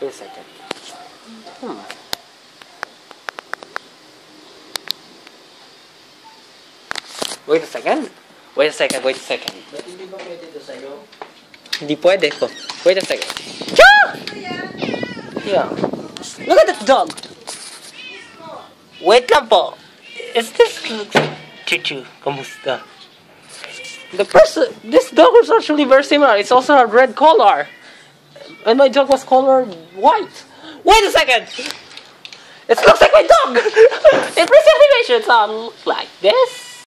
Wait a second. Hmm. Wait a second. Wait a second, wait a second. Ba't hindi ba pwede to sa'yo? Hindi pwede ko. Wait a second. Cha! Yeah. Look at that dog. Wait lang po. Is this Chuchu? Kamusta? The person, this dog was actually very similar. It's also a red color. And my dog was colored white. Wait a second! It looks like my dog! it presents animations um like this.